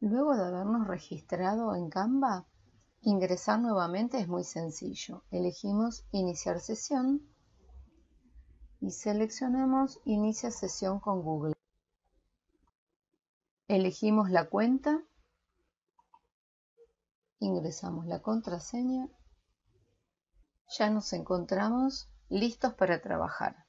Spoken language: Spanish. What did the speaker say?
Luego de habernos registrado en Canva, ingresar nuevamente es muy sencillo. Elegimos iniciar sesión y seleccionamos inicia sesión con Google. Elegimos la cuenta, ingresamos la contraseña, ya nos encontramos listos para trabajar.